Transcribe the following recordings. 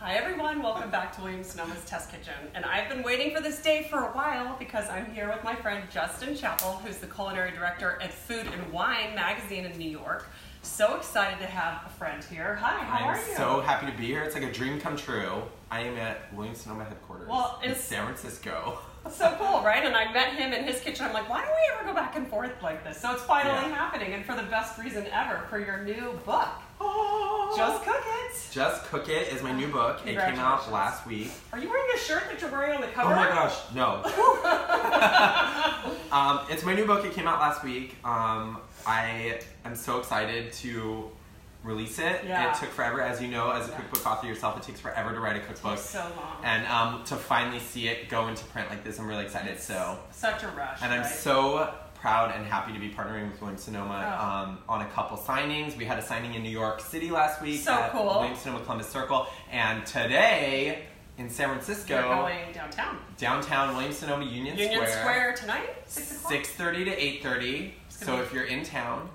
Hi everyone, welcome back to Williams Sonoma's Test Kitchen. And I've been waiting for this day for a while because I'm here with my friend Justin Chapple, who's the culinary director at Food and Wine magazine in New York. So excited to have a friend here. Hi, how I'm are you? so happy to be here. It's like a dream come true. I am at Williams Sonoma headquarters Well, in San Francisco. So cool, right? And I met him in his kitchen. I'm like, why don't we ever go back and forth like this? So it's finally Yeah. happening, and for the best reason ever, for your new book. Just cook it. Just Cook It is my new book. It came out last week. Are you wearing a shirt that you're wearing on the cover? Oh my gosh, no. um, it's my new book. It came out last week. Um, I am so excited to release it. Yeah. It took forever, as you know, as a Yeah. cookbook author yourself. It takes forever to write a cookbook. So long. And um, to finally see it go into print like this, I'm really excited. So. Such a rush. And I'm right? so proud and happy to be partnering with Williams Sonoma Oh. um, on a couple signings. We had a signing in New York City last week So at cool. Williams Sonoma Columbus Circle, and today in San Francisco, You're going downtown. downtown Williams Sonoma Union, Union Square, tonight, six. 6:30 to 8:30. So be- if you're in town,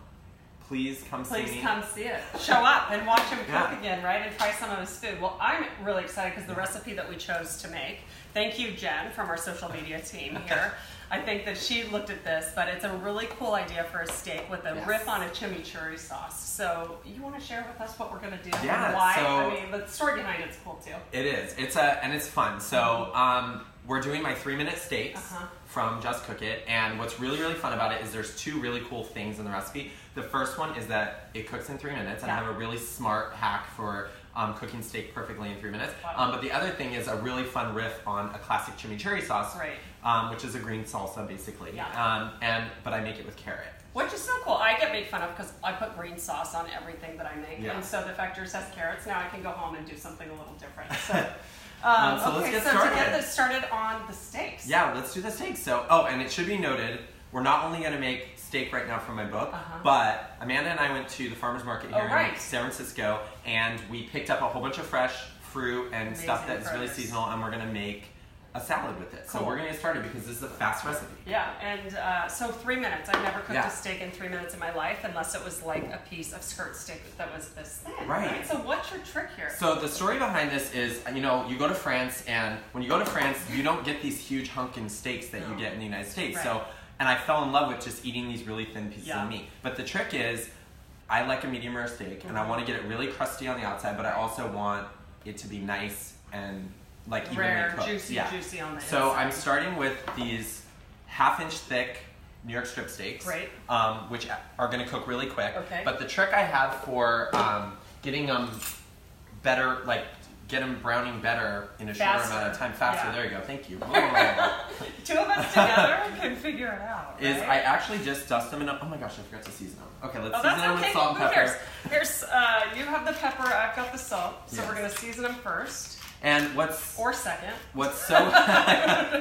please come see Please come see it. Show up and watch him cook Yeah. again, right? And try some of his food. Well, I'm really excited because the recipe that we chose to make. Thank you, Jen, from our social media team here. I think that she looked at this, but it's a really cool idea for a steak with a Yes. riff on a chimichurri sauce. So, you want to share with us what we're going to do Yeah, and why? so- I mean, the story behind it's cool too. It is. It's a and it's fun. So um, we're doing my three minute steaks Uh-huh. from Just Cook It, and what's really really fun about it is there's two really cool things in the recipe. The first one is that it cooks in three minutes, and I have a really smart hack for. Um, cooking steak perfectly in three minutes. Wow. Um, but the other thing is a really fun riff on a classic chimichurri sauce, Right. um, which is a green salsa basically. Yeah. Um, and but I make it with carrot. Which is so cool. I get made fun of because I put green sauce on everything that I make, Yeah. and so the fact yours has carrots. Now I can go home and do something a little different. So, um, Um, so let's okay, get so to get this started on the steaks. Yeah, let's do the steak. So, oh, and it should be noted, we're not only going to make steak right now from my book, Uh-huh. but Amanda and I went to the farmers market here Oh, in. San Francisco, and we picked up a whole bunch of fresh fruit and stuff that's really seasonal, and we're going to make a salad with it. So we're going to get started because this is a fast recipe. Yeah, and uh, so three minutes. I've never cooked Yeah. a steak in three minutes in my life unless it was like a piece of skirt steak that was this thin. Right. So what's your trick here? So the story behind this is, you know, you go to France, and when you go to France, you don't get these huge hunkin steaks that you get in the United States. Right. So, and I fell in love with just eating these really thin pieces Yeah. of meat. But the trick is, I like a medium rare steak, and I Mhm. want to get it really crusty on the outside, but I also want it to be nice and like evenly Rare, cooked. juicy, yeah. juicy on the So inside. I'm starting with these half inch thick New York strip steaks, Great. um, which are going to cook really quick. Okay. But the trick I have for um, getting them better, like get them browning better in a shorter amount of time, faster. Yeah. There you go. Thank you. Two of us together can figure it out. Is? I actually just dust them in a. Oh my gosh, I forgot to season them. Okay, let's Oh, season them okay. with salt and pepper. cares? Here's uh, you have the pepper. I've got the salt. So Yes. we're gonna season them first And what's or second. what's so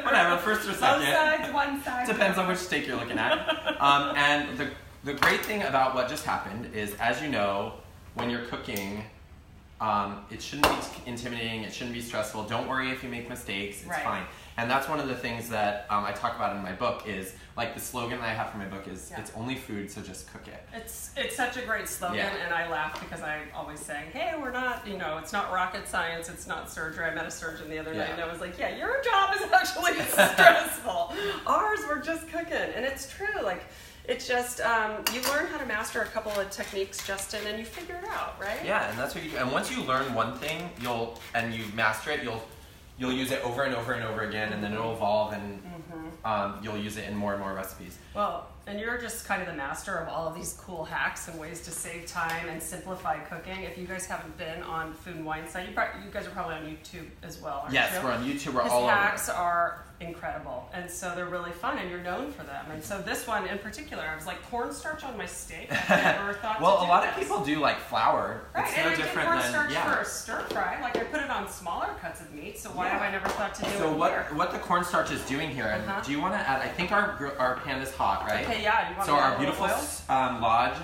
whatever, first or Both second. sides, one side. Depends on which steak you're looking at. Um, and the, the great thing about what just happened is, as you know, when you're cooking, um, it shouldn't be intimidating, it shouldn't be stressful. Don't worry if you make mistakes, it's Right. fine. And that's one of the things that um, I talk about in my book is, like the slogan that I have for my book is, Yeah. it's only food, so just cook it. It's it's such a great slogan, Yeah. and I laugh because I always say, "Hey, we're not, you know, it's not rocket science, it's not surgery." I met a surgeon the other night, and I was like, "Yeah, your job is actually stressful. Ours, we're just cooking," and it's true. Like, it's just um, you learn how to master a couple of techniques, Justin, and you figure it out, right? Yeah, and that's what you do. And once you learn one thing, you'll and you master it, you'll you'll use it over and over and over again, and then it'll evolve, and Mm-hmm. um, you'll use it in more and more recipes. Well, and you're just kind of the master of all of these cool hacks and ways to save time and simplify cooking. If you guys haven't been on Food and Wine site, you, prob- you guys are probably on YouTube as well, aren't Yes, you? we're on YouTube. We're His all over. hacks are incredible, and so they're really fun, and you're known for them. And so this one in particular, I was like cornstarch on my steak. I never thought. Well, a lot of people do like flour. Right, it's and no I did different cornstarch than yeah. for a stir fry. Like I put it on smaller cuts of meat. So why Yeah. have I never thought to do So it what here? what the cornstarch is doing here? and Uh-huh. Do you want to add? I think our our pan is hot, right? Okay, yeah. You want So our beautiful um, lodge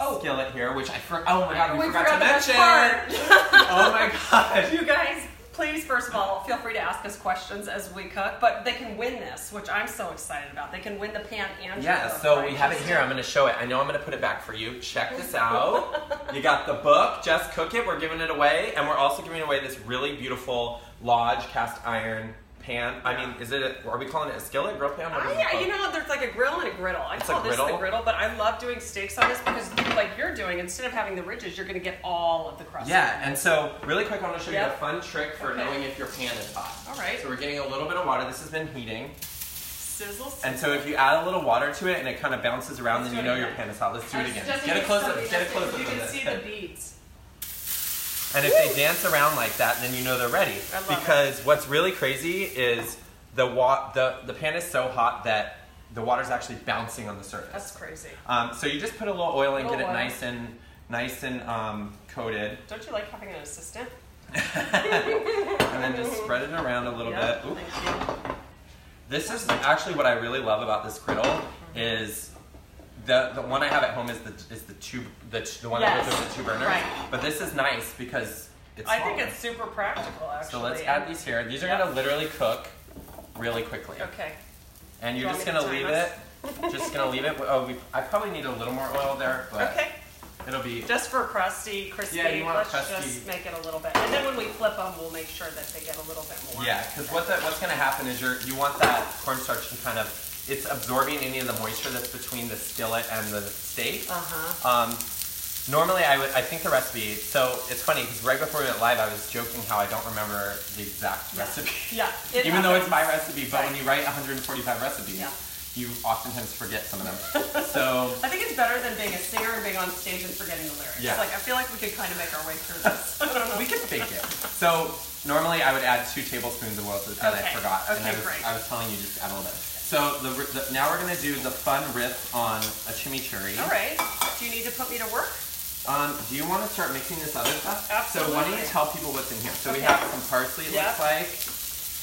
Oh. skillet here, which I for oh my god, we, we forgot, forgot to mention. oh my god. You guys, please, first of all, feel free to ask us questions as we cook, but they can win this, which I'm so excited about. They can win the pan and Yeah, so right, we have it here. I'm going to show it. I know I'm going to put it back for you. Check this out. you got the book, Just Cook It. We're giving it away. And we're also giving away this really beautiful Lodge cast iron pan. I mean, is it, a, are we calling it a skillet, grill pan? What is it I, you know, there's like a grill and a griddle. I It's call a this the griddle? but I love doing steaks on this because, like you're doing, instead of having the ridges, you're going to get all of the crust. Yeah, and so really quick, I want to show you a fun trick for Okay. knowing if your pan is hot. All right. So we're getting a little bit of water. This has been heating. Sizzle, sizzle. And so if you add a little water to it and it kind of bounces around, Let's then you know your pan is hot. Let's do it again. Get a close up. Get a close up You can see the beads. And if they dance around like that, then you know they're ready. Because what's really crazy is the wa- the the pan is so hot that the water's actually bouncing on the surface. That's crazy. Um, so you just put a little oil and get it oil. nice and nice and um, coated, Don't you like having an assistant? and then just spread it around a little Yep, bit. Thank you. This is actually what I really love about this griddle is the the one I have at home is the is the two the the one that Yes. goes with the two burners. Right. But this is nice because it's. I think it's super practical, actually. So let's add these here. These are gonna literally cook really quickly. Okay. And you're You just gonna to leave time it. just gonna leave it. Oh, we, I probably need a little more oil there, but Okay. it'll be. Just for crusty, crispy. Yeah, you want let's crusty. just make it a little bit. And then when we flip them, we'll make sure that they get a little bit more. Yeah, because what the, what's gonna happen is you're you want that cornstarch to kind of it's absorbing any of the moisture that's between the skillet and the steak. Uh huh. Um, normally, I would I think the recipe. So it's funny because right before we went live, I was joking how I don't remember the exact Yeah. recipe. Yeah. Even though it's my recipe, but when you write 145 recipes, Yeah. you oftentimes forget some of them. so I think it's better than being a singer and being on stage and forgetting the lyrics. Yeah. Like I feel like we could kind of make our way through this. I don't know. we could fake it. So normally I would add two tablespoons of oil to the pan. Okay. I forgot, and I Okay, was, great. I was telling you just add a little bit. So the, the, now we're gonna do the fun riff on a chimichurri. All right. Do you need to put me to work? Um, do you want to start mixing this other stuff? Absolutely. So why don't you tell people what's in here? So we have some parsley. It Yeah. looks like.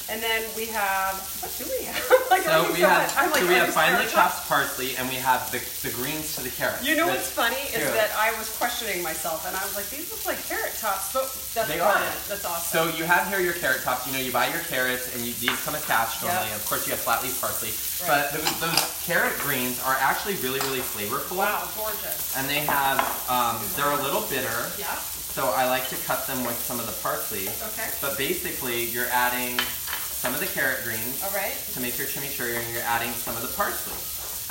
And then we have what do we have? like So we have. I'm like, so we have finely chopped parsley, and we have the, the greens to the carrots. You know The- what's funny is that I was questioning myself and I was like, these look like carrot tops, but that's They are. That's awesome. So you have here your carrot tops. You know, you buy your carrots, and you, these come attached Yep. normally. Of course, you have flat leaf parsley, Right. but those, those carrot greens are actually really, really flavorful. wow, gorgeous. And they have, um, they're a little bitter, Yeah. so I like to cut them with some of the parsley. Okay. But basically, you're adding some of the carrot greens All right. to make your chimichurri, and you're adding some of the parsley.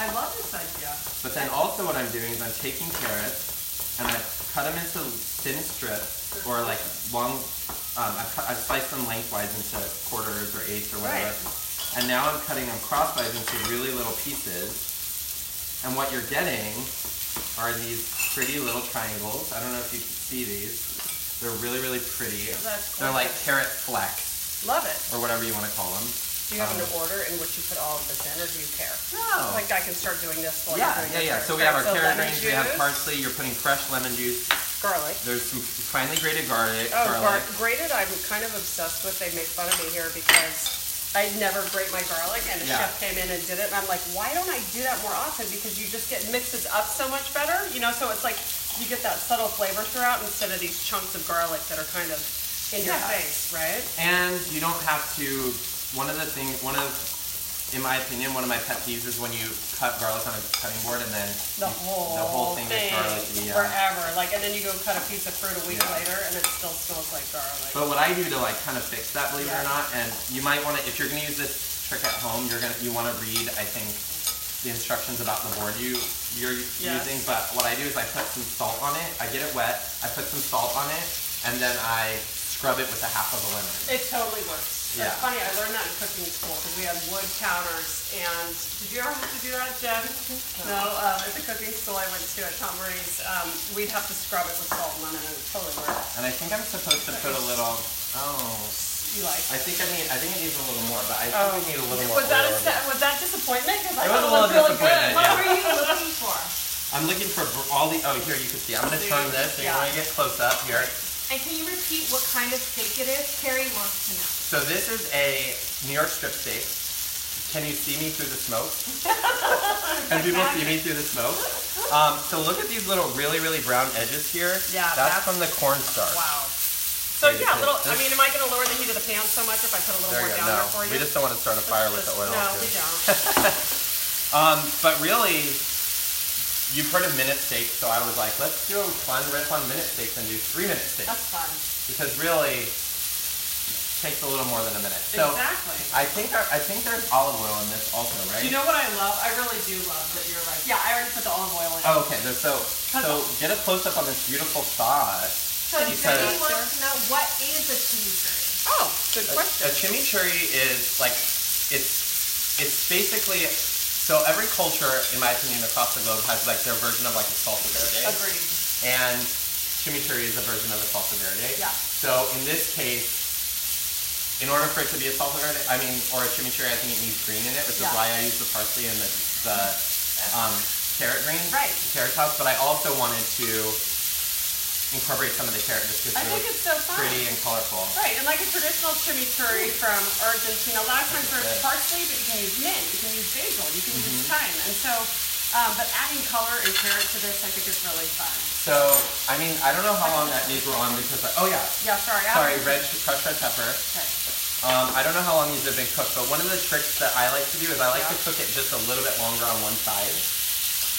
I love this idea. But then also what I'm doing is I'm taking carrots and I cut them into thin strips or like long. Um, I've, cut, I've sliced them lengthwise into quarters or eighths or whatever. Right. And now I'm cutting them crosswise into really little pieces. And what you're getting are these pretty little triangles. I don't know if you can see these. They're really, really pretty. Oh, that's They're like carrot flecks Love it. or whatever you want to call them. Do you have Um, an order in which you put all of this in, or do you care? No. Like I can start doing this while yeah, you're doing yeah, yeah. this. So we have our So carrot lemon greens, we have parsley, you're putting fresh lemon juice. garlic. There's some finely grated garlic. Oh, gar- garlic. grated, I'm kind of obsessed with. They make fun of me here because I never grate my garlic, and the Yeah. chef came in and did it, and I'm like, why don't I do that more often? Because you just get mixes up so much better, you know. So it's like you get that subtle flavor throughout instead of these chunks of garlic that are kind of in your Yeah. face, right? And you don't have to. One of the things, one of, in my opinion, one of my pet peeves is when you cut garlic on a cutting board and then The you- whole, the whole thing, is garlic. Yeah. forever. Like, and then you go cut a piece of fruit a week Yeah. later, and it still smells like garlic. But what I do to like kind of fix that, believe it or not, and you might want to, if you're going to use this trick at home, you're gonna you want to read, I think, the instructions about the board you you're Yes. using. But what I do is I put some salt on it. I get it wet. I put some salt on it, and then I scrub it with a half of a lemon. It totally works. Yeah. It's funny, I learned that in cooking school because we had wood counters. And did you ever have to do that, Jen? No. Um, at the cooking school I went to at Tante Marie's, um, we'd have to scrub it with salt and lemon, and it totally worked. And I think I'm supposed to put a little. Oh, You like? I think I need. I think it needs a little more, but I think Oh. we need a little more. Was that a oil in se- it. was that disappointment? Because I It was thought a it was little really good. disappointment, What yeah. were you looking for? I'm looking for all the. Oh, here you can see. I'm gonna turn this. So Yeah. you want to get close up here. And can you repeat what kind of steak it is? Carrie wants to know. So this is a New York strip steak. Can you see me through the smoke? Can people see me through the smoke? Um, so look at these little really, really brown edges here. Yeah, That's that's- from the cornstarch. Wow. So yeah, a little. I mean, am I going to lower the heat of the pan so much if I put a little There more down No, there for you? we just don't want to start a fire with the oil. No, too. we don't. Um, but really, you've heard of minute steaks, so I was like, let's do a fun red fun minute steaks and do three minute steaks That's fun. because really, it takes a little more than a minute. So exactly. I think our, I think there's olive oil in this also, right? Do you know what I love? I really do love that you're like, yeah, I already put the olive oil in. Oh, okay. There's so so get a close up on this beautiful sauce. So Can you Jenny wants to know what is a chimichurri? Oh, good A, question. a chimichurri is like it's it's basically so every culture, in my opinion, across the globe has like their version of like a salsa verde. Agreed. And chimichurri is a version of a salsa verde. Yeah. So in this case, in order for it to be a salsa verde, I mean, or a chimichurri, I think it needs green in it, which Yeah. is why I use the parsley and the, the um, carrot green, Right. the carrot tops. But I also wanted to incorporate some of the carrot just because I think it's so fun. pretty and colorful. Right, and like a traditional chimichurri from Argentina, a lot of times there's parsley, but you can use mint, you can use basil, you can use Mm-hmm. thyme, and so, um, but adding color and carrot to this, I think is really fun. So, I mean, I don't know how long that needs were on because, I, oh yeah, Yeah, sorry. I sorry, red crushed red pepper. Okay. Um, I don't know how long these have been cooked, but one of the tricks that I like to do is I like Yeah. to cook it just a little bit longer on one side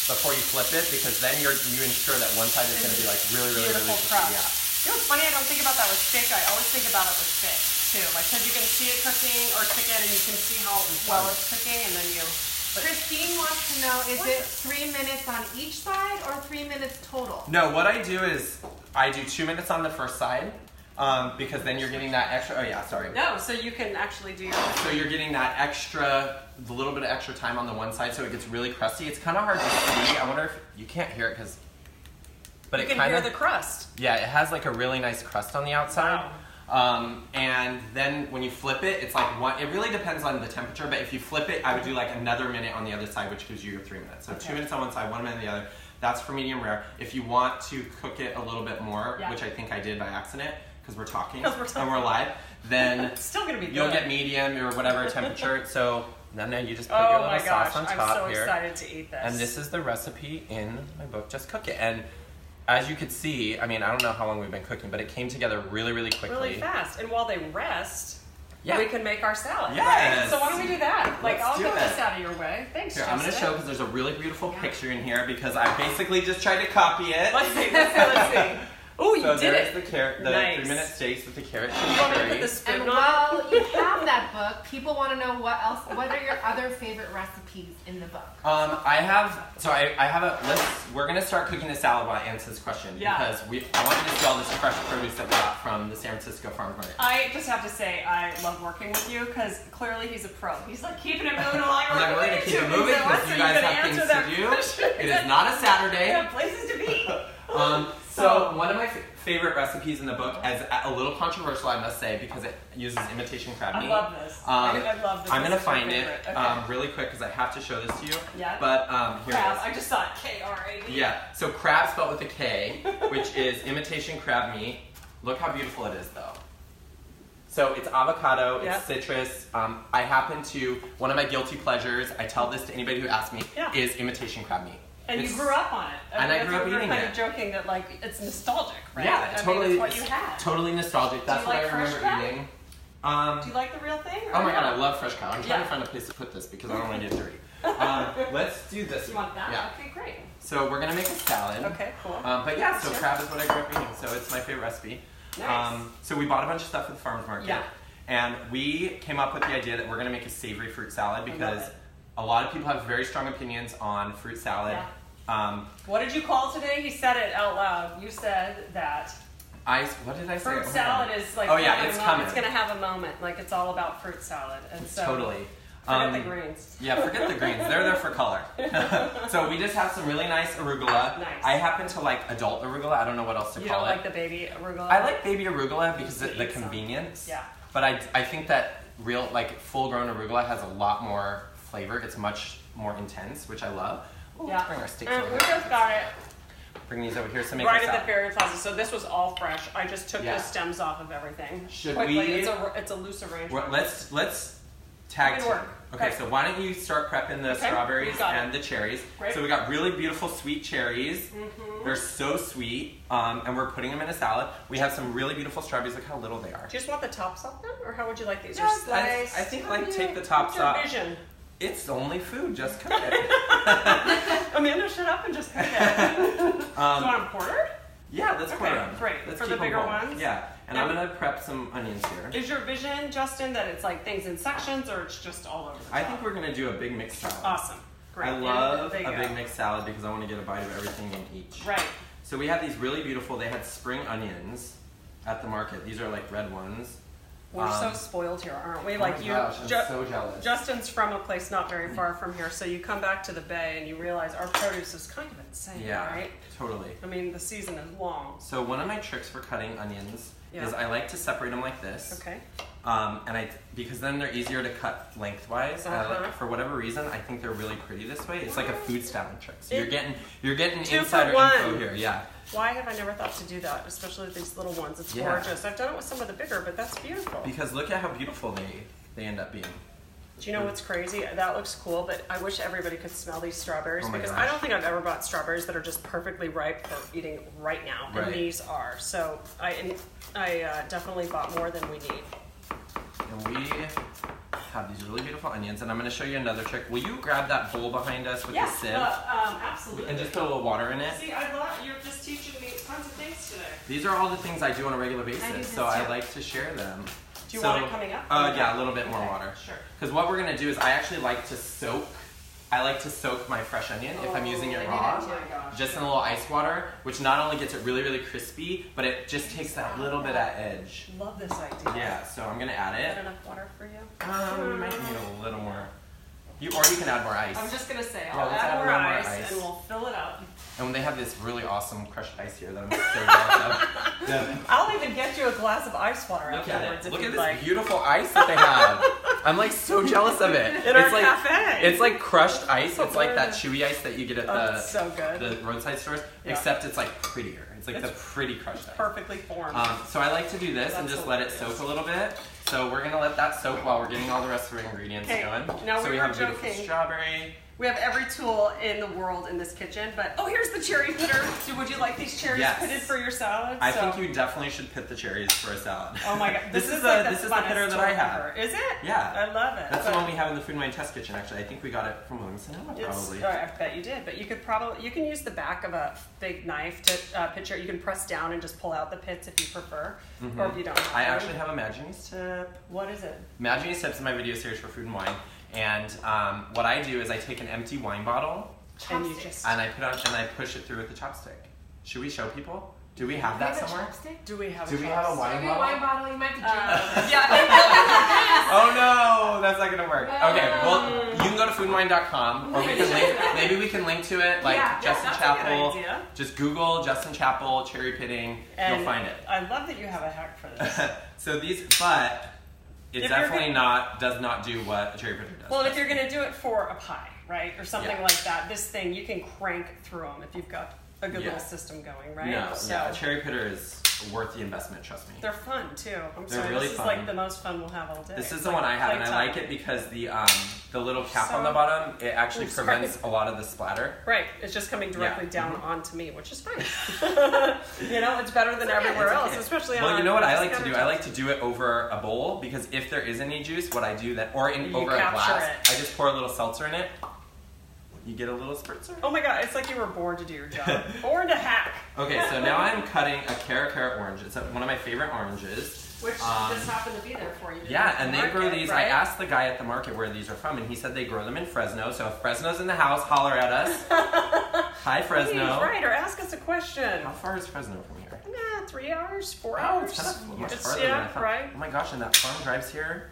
before you flip it because then you're you ensure that one side is going to be like really, really, really Beautiful crispy. crust. Yeah. You know what's funny? I don't think about that with steak. I always think about it with fish too. Like, because you can see it cooking or chicken, and you can see how mm-hmm. well it's cooking, and then you. Christine wants to know, is it three minutes on each side or three minutes total? No, what I do is I do two minutes on the first side um, because then you're getting that extra. Oh yeah, sorry. No, so you can actually do your. So you're getting that extra, the little bit of extra time on the one side, so it gets really crusty. It's kind of hard to see. I wonder if you can't hear it because, but you it can kind hear of the crust. yeah, it has like a really nice crust on the outside. Wow. Um, and then when you flip it, it's like one. It really depends on the temperature, but if you flip it, I would do like another minute on the other side, which gives you your three minutes. So two minutes on one side, one minute on the other. That's for medium rare. If you want to cook it a little bit more, Yeah. which I think I did by accident because we're talking 'Cause we're talking. and we're live, then It's still gonna be good. you'll get medium or whatever temperature. So then you just put Oh your my little gosh, sauce on I'm top so here. excited to eat this. And this is the recipe in my book, Just Cook It. And as you could see, I mean, I don't know how long we've been cooking, but it came together really, really quickly. really fast. And while they rest, Yeah. we can make our salad. Yes. Right? So why don't we do that? Like, Let's I'll do get it. this out of your way. Thanks, Here, I'm going to show because there's a really beautiful picture in here because I basically just tried to copy it. Let's see, let's see, let's see. Oh, you so did there's it. the carrot, the Nice. three minute steaks with the carrot You want put chimichurri. the spoon And on? while you have that book, people want to know what else. What are your other favorite recipes in the book? Um, I have so I, I have a list. We're gonna start cooking the salad while I answer this question Yeah. because we I wanted to see all this fresh produce that we got from the San Francisco Farm Market. I just have to say, I love working with you because clearly he's a pro. He's like keeping it moving along. I'm like, we're gonna keep it doing moving things because you guys have things to do. question. It is not a We Saturday. have places to be. Um, so one of my f- favorite recipes in the book, as a little controversial, I must say, because it uses imitation crab meat. I love this. Um, I, I love this. I'm gonna is my find it. Okay. um, really quick because I have to show this to you. Yeah. But um, here Crab. it I just saw it. K R A B. Yeah. So crab spelled with a K, which is imitation crab meat. Look how beautiful it is, though. So it's avocado, it's Yeah. citrus. Um, I happen to one of my guilty pleasures. I tell this to anybody who asks me Yeah. is imitation crab meat. And It's- you grew up on it. And I mean, grew up we were eating kind it. of joking that like it's nostalgic, right? Yeah, I totally. Mean, it's what you had. Totally nostalgic. That's what like I remember eating. Um, Do you like the real thing? or oh my god. I love fresh cow. I'm trying Yeah. to find a place to put this because I don't want to get dirty. Um, let's do this. You one. want that? Yeah. Okay, great. So we're gonna make a salad. Okay, cool. Um, but yeah, so Sure. crab is what I grew up eating, so it's my favorite recipe. Nice. Um, so we bought a bunch of stuff at the farmers market, Yeah. and we came up with the idea that we're gonna make a savory fruit salad because a lot of people have very strong opinions on fruit salad. Yeah. Um, What did you call today? He said it out loud. You said that I what did I say? fruit Oh salad is like Oh, yeah, it's coming. It's gonna have a moment. Like it's all about fruit salad, and so totally. forget Um, the greens. Yeah, forget the greens. They're there for color. so we just have some really nice arugula. Nice. I happen to like adult arugula. I don't know what else to You call don't it. like the baby arugula? I like baby arugula because of the eat some. convenience. Yeah. But I, I think that real like full grown arugula has a lot more flavor. It's much more intense, which I love. Yeah. Bring our steaks Uh, over. we just got it Bring these over here so make right a at the. Ferry Plaza. So this was all fresh. I just took Yeah. the stems off of everything. Should Quickly. we- It's a it's a loose arrangement. Well, let's let's Tag Good team. work. Okay, Okay. so why don't you start prepping the Okay, strawberries got and the cherries? Great. So we got really beautiful sweet cherries. Mm-hmm. They're so sweet, um, and we're putting them in a salad. We have some really beautiful strawberries. Look how little they are. Do you just want the tops off them, or how would you like these? Or Just slice? I, I think like take the tops What's your off. vision? It's only food. Just cook it. Amanda, shut up and just pick it. Do you um, want them quartered? yeah, let's Okay, quarter them. great. Let's For the bigger ones? Yeah, and. I'm gonna prep some onions here. Is your vision, Justin, that it's like things in sections, or it's just all over? I think we're gonna do a big mixed salad. awesome. Great. I love a big mixed salad because I want to get a bite of everything in each. Right. So we have these really beautiful. They had spring onions at the market. These are like red ones. We're Um, so spoiled here, aren't we? oh Like my you, gosh, Ju- so jealous. Justin's from a place not very far from here, so you come back to the bay and you realize our produce is kind of insane, Yeah, right? totally. I mean, the season is long. So one of my tricks for cutting onions Yeah. is I like to separate them like this. Okay. Um, and I because then they're easier to cut lengthwise. And I like- Uh-huh. for whatever reason, I think they're really pretty this way. It's like a food styling trick. So you're getting you're getting Two insider info here. Yeah. Why have I never thought to do that, especially with these little ones? It's Yeah. gorgeous. I've done it with some of the bigger, but that's beautiful. Because look at how beautiful they they end up being. Do you know what's crazy? That looks cool, but I wish everybody could smell these strawberries Oh my because gosh. I don't think I've ever bought strawberries that are just perfectly ripe for eating right now, and these are. So I and I uh, definitely bought more than we need. And we have these really beautiful onions. And I'm going to show you another trick. Will you grab that bowl behind us with the sieve um, absolutely. and just put a little water in it? See, I love you're just teaching me tons of things today. These are all the things I do on a regular basis, this so I like to share them. Do you So- want it coming up? Uh, yeah, a little bit more water. Sure. Because what we're gonna do is I actually like to soak. I like to soak my fresh onion if I'm using it raw. Oh just in a little ice water, which not only gets it really really crispy, but it just takes that little bit of edge. Love this idea. Yeah, so I'm gonna add Is that it. enough water for you? Um, we might need a little more. You or you can add more ice. I'm just gonna say, Yeah, I'll let's add, add more, more ice, ice. and we'll fill it up. And when they have this really awesome crushed ice here that I'm so jealous of. Yeah. I'll even get you a glass of ice water Look at afterwards it. Look at this like. beautiful ice that they have. I'm like so jealous of it. In our it's like cafe. it's like crushed ice. So It's like that chewy ice that you get at Oh, the it's so good. the roadside stores, Yeah. except it's like prettier. It's like It's the pretty crushed ice. Perfectly formed. Um, so I like to do this and That's just let it soak a little bit. So we're gonna let that soak while we're getting all the rest of our ingredients Okay, going. now so we we have beautiful joking. strawberry. We have every tool in the world in this kitchen, but oh, here's the cherry pitter. Do, would you like these cherries Yes. pitted for your salad? I So- think you definitely should pit the cherries for a salad. Oh my god, this, this, is, like a the this is the pitter that I have. ever. Is it? Yeah. I love it. That's the one we have in the Food and Wine Test Kitchen. Actually, I think we got it from Williamson. Probably. I bet you did, but you could probably you can use the back of a big knife to uh, pitch it. You can press down and just pull out the pits if you prefer, or if you don't. Mm-hmm. I actually have a Mad Genius tip. What is it? Mad Genius tips in my video series for food and wine. And um, what I do is I take an empty wine bottle And you just and I put on and I push it through with the chopstick. Should we show people? Do we have You that have a somewhere? chopstick? do we have? Do we have a wine bottle? wine bottle. You might have to drink. Uh, yeah. Oh no, that's not gonna work. Okay, well you can go to foodandwine.com or we can link. Maybe we can link to it like Yeah, Justin that's a good Chapple. Just Google Justin Chapple cherry pitting. And you'll find it. I love that you have a hack for this. so these, but it If definitely gonna- not does not do what a cherry pitter does. well, if you're gonna do it for a pie, right, or something Yeah. like that, this thing you can crank through them if you've got a good Yeah. little system going, right? no, so yeah, a cherry pitter is worth the investment. Trust me. they're fun too. I'm They're sorry, really this fun. is like the most fun we'll have all day. This is the like one I have, and I playtime. like it because the um, the little cap on So- the bottom it actually Oh, sorry. prevents a lot of the splatter. Right, it's just coming directly Yeah. down onto me, which is fine. you know, it's better than everywhere It's else, okay. especially on. Well, you know what I like to do? I like to do it over a bowl because if there is any juice, what I do then, or in, You over a capture glass, it. I just pour a little seltzer in it. You get a little spritzer. Oh my god, it's like you were born to do your job, born to hack. Okay, so now I'm cutting a Cara Cara orange. It's one of my favorite oranges. Which Um, just happened to be there for you. Yeah, and they grow Market, these. I asked the guy at the market where these are from, and he said they grow them in Fresno. So if Fresno's in the house, holler at us. Hi, Fresno. Please, right, or ask us a question. How far is Fresno from here? Nah, three hours, four Oh, hours. it's kind of much It's- farther than I yeah, thought. right. Oh my gosh, and that farm drives here.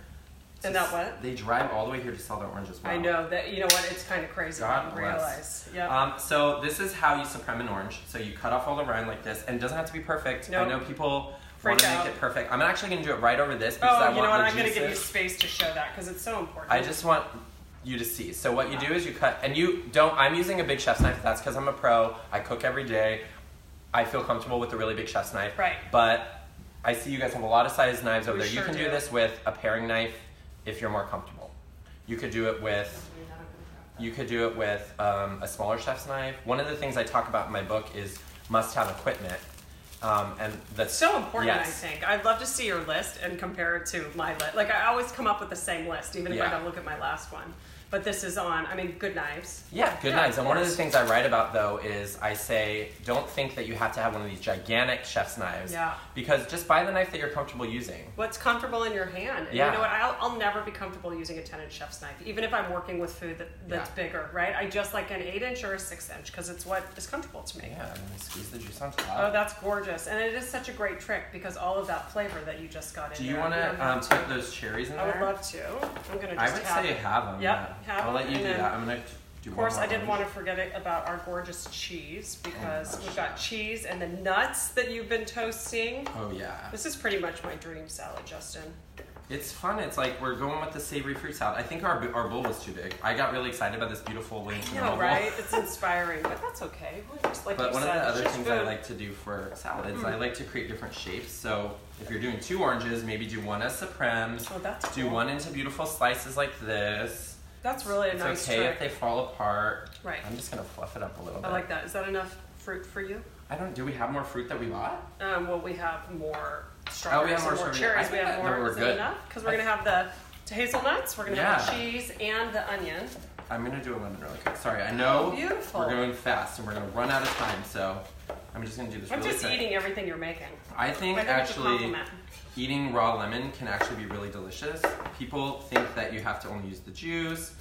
And that what? They drive all the way here to sell their oranges. Wow. I know that. You know what? It's kind of crazy. God bless. realize. Yeah. Um, so this is how you supreme an orange. So you cut off all the rind like this, and it doesn't have to be perfect. Nope. I know people Freak want to out. make it perfect. I'm actually going to do it right over this because oh, I you know what? I'm going to give you space to show that because it's so important. I just want you to see. So what you do is you cut, and you don't. I'm using a big chef's knife. That's because I'm a pro. I cook every day. I feel comfortable with a really big chef's knife. Right. But I see you guys have a lot of size knives over We there. you can do. do. this with a paring knife if you're more comfortable. You could do it with you could do it with um, a smaller chef's knife. One of the things I talk about in my book is must-have equipment, um, and that's So important, Yes. I think. I'd love to see your list and compare it to my list. Like I always come up with the same list, even if I don't look at my last one. But this is on. I mean, good knives. Yeah, good Yeah, knives. And one of the things I write about though is I say don't think that you have to have one of these gigantic chef's knives. Yeah. Because just buy the knife that you're comfortable using. What's comfortable in your hand? And Yeah. You know what? I'll, I'll never be comfortable using a 10 inch chef's knife, even if I'm working with food that, that's Yeah. bigger, right? I just like an 8 inch or a 6 inch because it's what is comfortable to me. Yeah, and then squeeze the juice on top. Oh, that's gorgeous. And it is such a great trick because all of that flavor that you just got in do you want don't to um, put those cherries in I there? would love to. I'm going to I would have say it. have them. Yep, yeah. Have I'll let you and do then- that. I'm gonna do Of course, I didn't want to forget it about our gorgeous cheese oh, because gosh, we've got cheese and the nuts that you've been toasting. Oh yeah. This is pretty much my dream salad, Justin. It's fun. It's like we're going with the savory fruit salad. I think our our bowl was too big. I got really excited by this beautiful wing I know, right? It's inspiring, but that's okay. Like But one said, of the other things food. I like to do for salads, hmm. I like to create different shapes. So if you're doing two oranges, maybe do one as supremes. Oh, that's Do cool. one into beautiful slices like this. That's really a It's nice okay trick. if they fall apart. Right. I'm just gonna fluff it up a little bit. I like that. Is that enough fruit for you? I don't. Do we have more fruit that we bought? Um, well, we have more strawberries. Oh, strawberries more and more cherries. We have more. we're Is good. enough? Because we're gonna have the hazelnuts. We're gonna have the cheese and the onion. I'm gonna do a lemon really quick. Sorry, I know Oh, we're going fast and we're gonna run out of time, so I'm just gonna do this I'm really just quick. eating everything you're making. I think I think actually. Eating raw lemon can actually be really delicious. People think that you have to only use the juice,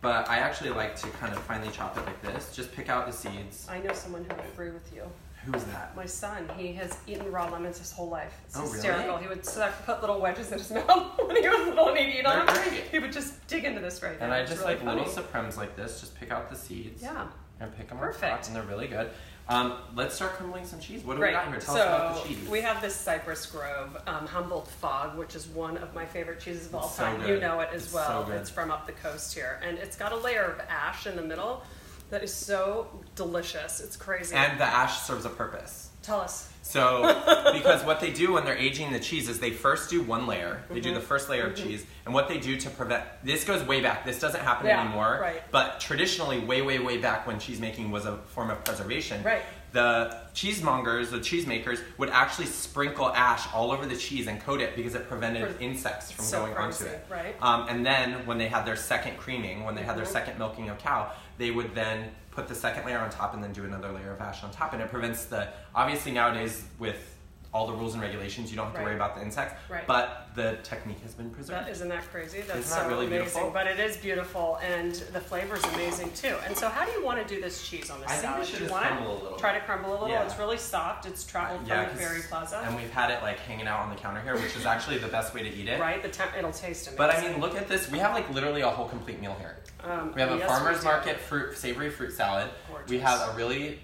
but I actually like to kind of finely chop it like this. Just pick out the seeds. I know someone who would agree with you. Who's that? My son, he has eaten raw lemons his whole life. It's Oh, really? hysterical. He would suck, put little wedges in his mouth when he was little and he'd eat them. He would just dig into this right now. And I just really like funny. little supremes like this. Just pick out the seeds Yeah. and pick them Perfect. and they're really good. Um, let's start crumbling some cheese. What do we got here? Tell so us about the cheese. we have this Cypress Grove um, Humboldt Fog, which is one of my favorite cheeses of all It's time. good. You know it as It's well. so. It's from up the coast here, and it's got a layer of ash in the middle that is so delicious. It's crazy. and the ash serves a purpose. Tell us. So, because what they do when they're aging the cheese is they first do one layer. They Mm-hmm. do the first layer of cheese, and what they do to prevent this goes way back. This doesn't happen Yeah, anymore. right. But traditionally, way, way, way back when cheese making was a form of preservation. Right. The cheesemongers, the cheesemakers, would actually sprinkle ash all over the cheese and coat it because it prevented insects from so going onto it. right. Um, and then when they had their second creaming, when they had their Mhm. second milking of cow, they would then put the second layer on top and then do another layer of ash on top. And it prevents the, obviously nowadays with all the rules and regulations, you don't have to worry about the insects, Right. but the technique has been preserved. That, isn't that crazy? That's Isn't that really amazing. beautiful? But it is beautiful, and the flavor is amazing too. And so, how do you want to do this cheese on this I think salad? it should do you want crumble a little. Try to crumble a little. Yeah. It's really soft. It's traveled Yeah, from 'cause- Ferry Plaza. and we've had it like hanging out on the counter here, which is actually the best way to eat it. Right, the temp- it'll taste amazing. But I mean, look at this. We have like literally a whole complete meal here. um, We have a yes, farmer's market fruit, savory fruit salad. Gorgeous. We have a really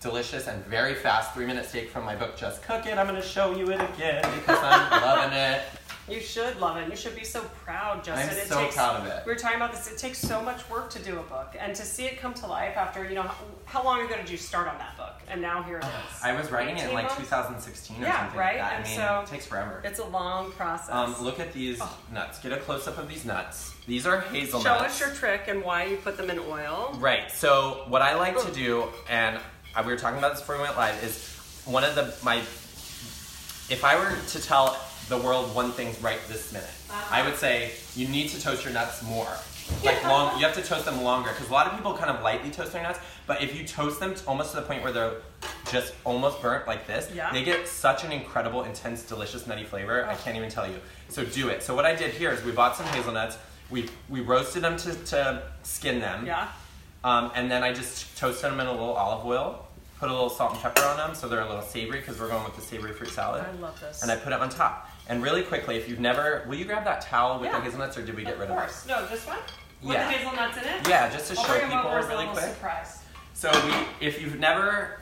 delicious and very fast three minute steak from my book, Just Cook It. I'm going to show you it again because I'm loving it. You should love it. You should be so proud, Justin. I'm it so takes, proud of it. We were talking about this. It takes so much work to do a book, and to see it come to life after you know how, how long ago did you start on that book, and now here it is. I was writing it in like months? 2016 or Yeah, something right? like that. And I mean, so- it takes forever. It's a long process. Um, look at these Oh. nuts. Get a close up of these nuts. These are hazelnuts. Show us your trick and why you put them in oil. Right. So what I like to do, and we were talking about this before we went live, is one of the my. If I were to tell the world one thing right this minute, Uh-huh. I would say you need to toast your nuts more. Like long, you have to toast them longer because a lot of people kind of lightly toast their nuts. But if you toast them almost to the point where they're just almost burnt like this, Yeah. they get such an incredible, intense, delicious nutty flavor. I Oh. can't even tell you. So do it. So what I did here is we bought some hazelnuts. We we roasted them to, to skin them. Yeah. Um, and then I just toasted them in a little olive oil, put a little salt and pepper on them so they're a little savory because we're going with the savory fruit salad. I love this. And I put it on top. And really quickly, if you've never, will you grab that towel with Yeah. the hazelnuts or did we get rid of rid course. of No, this one. With Yeah. the hazelnuts in it. it? Yeah, just to I'll show people over as a really quick. surprise. So we, if you've never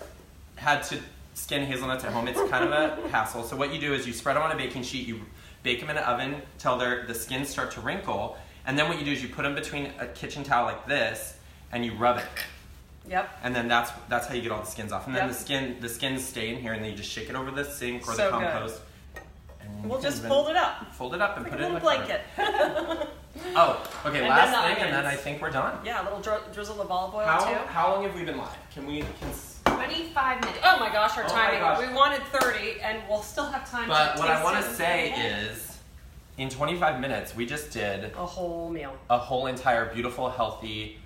had to skin hazelnuts at home, it's kind of a hassle. So what you do is you spread them on a baking sheet, you bake them in an oven till they're, the skins start to wrinkle, and then what you do is you put them between a kitchen towel like this, and you rub it. Yep. And then that's that's how you get all the skins off. And then Yep. the skin the skins stay in here, and then you just shake it over the sink or So the compost. And you We'll just fold it up. fold it up and Like put a it in little the cupboard. blanket. Oh, okay. And last the thing, and then I think we're done. Yeah, a little dri- drizzle of olive oil How too. how long have we been live? Can we? Can, 25 minutes. Oh my gosh, our Oh my timing. gosh. We wanted 30, and we'll still have time but to what I taste want to say eat it. is, in 25 minutes, we just did a whole meal. a whole entire beautiful, healthy,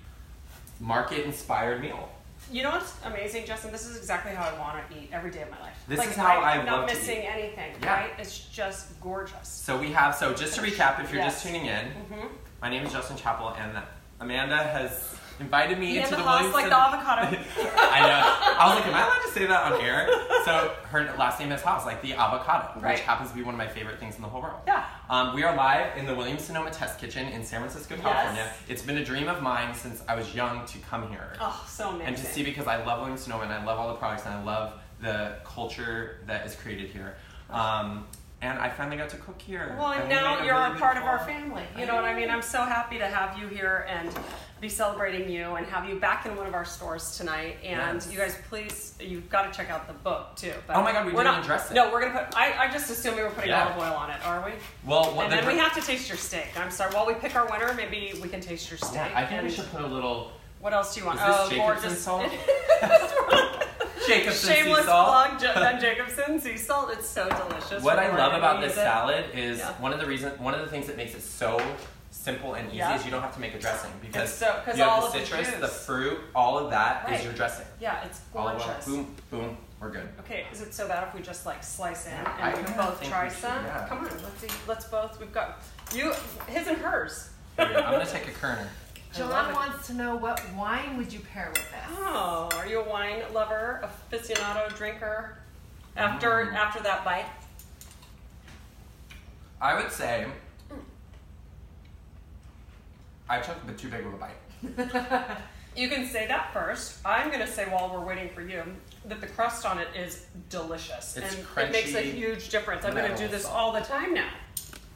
market-inspired meal. You know what's amazing, Justin? This is exactly how I want to eat every day of my life. This like, is how I, I'm not missing anything, Yeah. right? It's just gorgeous. So we have. So just to recap, if you're just tuning in, Mm-hmm. my name is Justin Chapple, and Amanda has invited me Yeah, into the the house like the avocado. I know. I was like, am I allowed to say that on air? So her last name is House, like the avocado, Right. which happens to be one of my favorite things in the whole world. yeah. Um, we are live in the Williams Sonoma Test Kitchen in San Francisco, Yes. California. It's been a dream of mine since I was young to come here Oh, so amazing. and to see because I love Williams Sonoma and I love all the products and I love the culture that is created here. Um, and I finally got to cook here. Well, And and now you're really a part of our family. You know what I mean? I'm so happy to have you here and be celebrating you and have you back in one of our stores tonight. And Yes. you guys, please, you've got to check out the book too. But Oh my God, we we're didn't not, address it. No, we're gonna put. I, I just assumed we were putting Yeah. olive oil on it. Are we? Well, and the then we have to taste your steak. I'm sorry. While we pick our winner, maybe we can taste your steak. Yeah, I think we should put a little What else do you want? Is this oh, Jacobsen gorgeous. salt? Jacobsen sea Shameless salt. plug, Ben Jacobsen sea salt. It's so delicious. What I love about this it. salad is Yeah. one of the reason one of the things that makes it so simple and easy Yeah. is you don't have to make a dressing because so- 'cause you have the of the citrus, the, juice. fruit, all of that is Right. your dressing. Yeah, it's Olive oil, gorgeous. boom, boom, we're good. Okay, is it so bad if we just like slice in I and we kinda both try we should, some? yeah. Come on, let's see. Let's both. We've got you, his and hers. Here. I'm gonna take a kerner. I John wants to know what wine would you pair with this? Oh, are you a wine lover, aficionado, drinker? After Mm. after that bite, I would say I took a bit too big of a bite. you can say that first. I'm gonna say while we're waiting for you that the crust on it is delicious It's and it makes a huge difference. I'm gonna do this all the time now.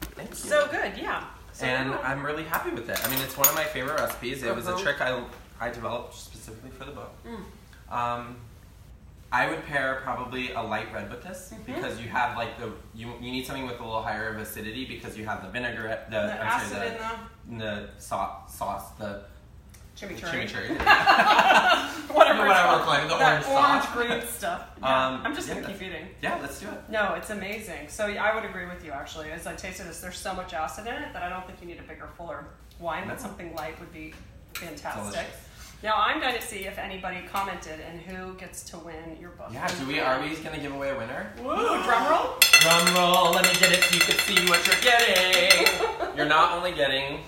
Thank you. So good, yeah. So and good. I'm really happy with it. I mean, it's one of my favorite recipes. It was a Uh-huh. trick I, I developed specifically for the book. Mm. Um, I would pair probably a light red with this Mhm. because you have like the you, you need something with a little higher of acidity because you have the vinaigrette, the, the I'm acid sorry, in the the, sauce, sauce, the chimichurri. chimichurri. Whatever, Whatever it's called. the That orange sauce. green stuff. Yeah. Um, I'm just gonna keep eating. yeah, let's do it. No, it's amazing. So I would agree with you actually. As I tasted this, there's so much acid in it that I don't think you need a bigger, fuller wine, but something light would be fantastic. Now I'm going to see if anybody commented and who gets to win your book. Yeah, do we are we gonna give away a winner? Woo! Drum roll. Drum roll, let me get it so you can see what you're getting. you're not only getting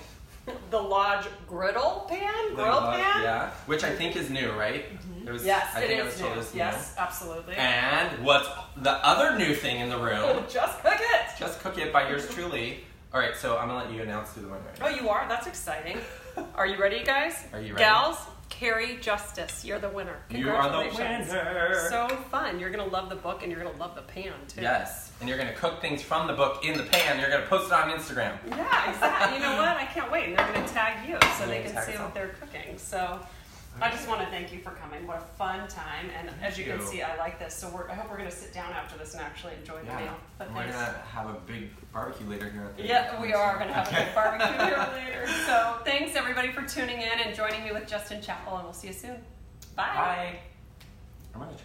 The Lodge griddle pan, grill love- pan. yeah, which I think is new, right? It was, Yes, I it is new. it Yes, absolutely. And what's the other new thing in the room? Just cook it. Just cook it by yours truly. All right, so I'm gonna let you announce who the winner is. Oh, you are? That's exciting. Are you ready, guys? Are you ready? Gals, Carrie Justice, you're the winner. You are the winner. So fun. You're going to love the book and you're going to love the pan, too. Yes, and you're gonna cook things from the book in the pan. You're gonna post it on Instagram. Yeah, exactly. You know what? I can't wait. And they're going to tag you so they can see what they're cooking. So I just want to thank you for coming. What a fun time. And as you, can see, I like this. So we're, I hope we're going to sit down after this and actually enjoy the Yeah, meal. But and we're gonna have a big barbecue later here. The Yeah, we are going to have a big barbecue here later. So thanks everybody for tuning in and joining me with Justin Chapple, and we'll see you soon. Bye. Bye. I'm gonna try.